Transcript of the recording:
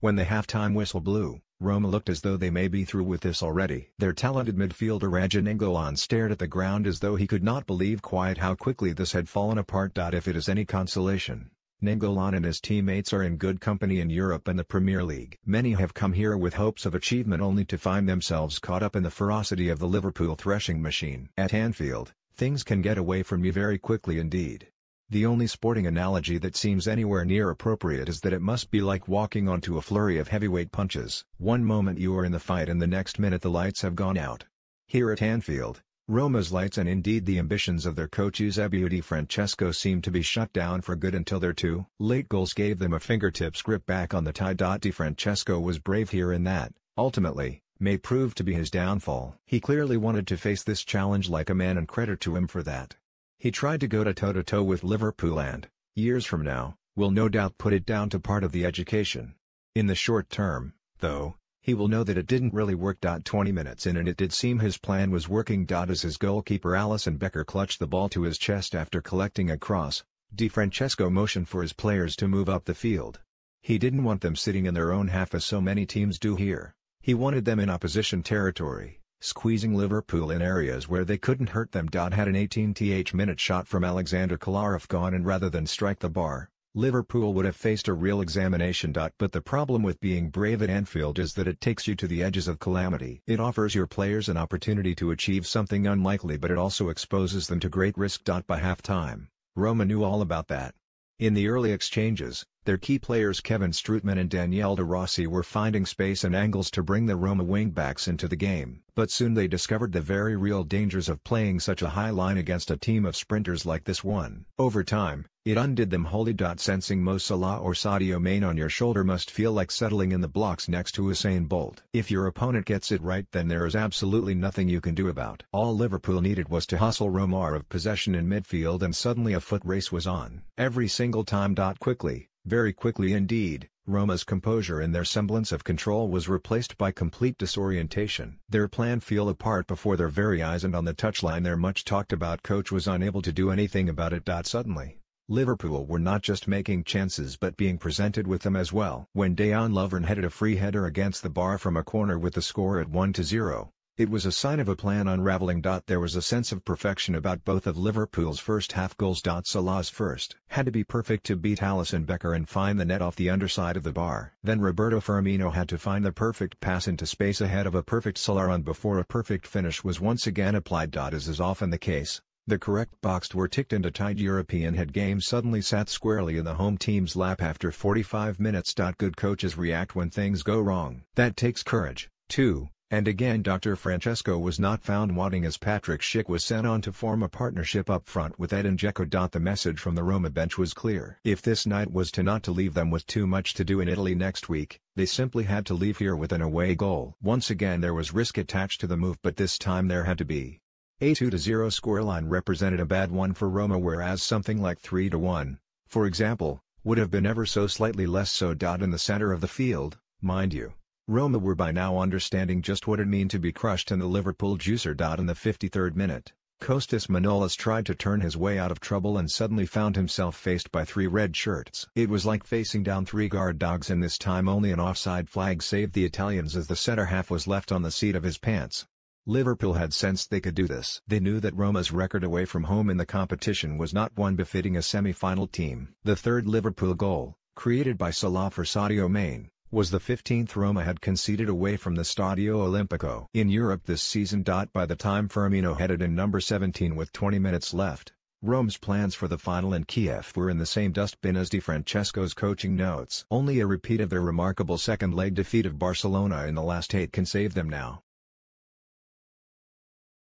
When the halftime whistle blew, Roma looked as though they may be through with this already. Their talented midfielder Radja Nainggolan stared at the ground as though he could not believe quite how quickly this had fallen apart. If it is any consolation, Nainggolan and his teammates are in good company in Europe and the Premier League. Many have come here with hopes of achievement only to find themselves caught up in the ferocity of the Liverpool threshing machine. At Anfield, things can get away from you very quickly indeed. The only sporting analogy that seems anywhere near appropriate is that it must be like walking onto a flurry of heavyweight punches. One moment you are in the fight and the next minute the lights have gone out. Here at Anfield, Roma's lights and indeed the ambitions of their coach Eusebio Di Francesco seem to be shut down for good until their two late goals gave them a fingertips grip back on the tie. Di Francesco was brave here in that, ultimately, may prove to be his downfall. He clearly wanted to face this challenge like a man and credit to him for that. He tried to go to toe-to-toe with Liverpool and, years from now, will no doubt put it down to part of the education. In the short term, though, he will know that it didn't really work. 20 minutes in and it did seem his plan was working. As his goalkeeper Alisson Becker clutched the ball to his chest after collecting a cross, Di Francesco motioned for his players to move up the field. He didn't want them sitting in their own half as so many teams do here, he wanted them in opposition territory, squeezing Liverpool in areas where they couldn't hurt them. Had an 18th minute shot from Alexander Kolarov gone and rather than strike the bar, Liverpool would have faced a real examination. But the problem with being brave at Anfield is that it takes you to the edges of calamity. It offers your players an opportunity to achieve something unlikely but it also exposes them to great risk. By half-time, Roma knew all about that. In the early exchanges, their key players Kevin Strootman and Daniele De Rossi were finding space and angles to bring the Roma wingbacks into the game. But soon they discovered the very real dangers of playing such a high line against a team of sprinters like this one. Over time, it undid them wholly. Sensing Mo Salah or Sadio Mane on your shoulder must feel like settling in the blocks next to Usain Bolt. If your opponent gets it right then there is absolutely nothing you can do about. All Liverpool needed was to hustle Roma of possession in midfield and suddenly a foot race was on. Every single time. Quickly, very quickly indeed, Roma's composure and their semblance of control was replaced by complete disorientation. Their plan fell apart before their very eyes and on the touchline their much talked about coach was unable to do anything about it. Suddenly, Liverpool were not just making chances but being presented with them as well. When Dejan Lovren headed a free header against the bar from a corner with the score at 1-0, it was a sign of a plan unraveling. There was a sense of perfection about both of Liverpool's first half goals. Salah's first had to be perfect to beat Alisson Becker and find the net off the underside of the bar. Then Roberto Firmino had to find the perfect pass into space ahead of a perfect Salah run before a perfect finish was once again applied. As is often the case, the correct boxed were ticked and a tied European head game suddenly sat squarely in the home team's lap after 45 minutes. Good coaches react when things go wrong. That takes courage, too. And again Di Francesco was not found wanting as Patrick Schick was sent on to form a partnership up front with Edin Dzeko. The message from the Roma bench was clear. If this night was to not to leave them with too much to do in Italy next week, they simply had to leave here with an away goal. Once again there was risk attached to the move but this time there had to be. A 2-0 scoreline represented a bad one for Roma whereas something like 3-1, for example, would have been ever so slightly less so. In the center of the field, mind you. Roma were by now understanding just what it mean to be crushed in the Liverpool juicer. In the 53rd minute, Kostas Manolas tried to turn his way out of trouble and suddenly found himself faced by three red shirts. It was like facing down three guard dogs and this time only an offside flag saved the Italians as the centre half was left on the seat of his pants. Liverpool had sensed they could do this. They knew that Roma's record away from home in the competition was not one befitting a semi-final team. The third Liverpool goal, created by Salah for Sadio Mane, was the 15th Roma had conceded away from the Stadio Olimpico. In Europe this season. By the time Firmino headed in number 17 with 20 minutes left, Rome's plans for the final in Kiev were in the same dustbin as Di Francesco's coaching notes. Only a repeat of their remarkable second-leg defeat of Barcelona in the last eight can save them now.